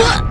What?